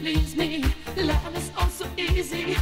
please me. Love is all so easy.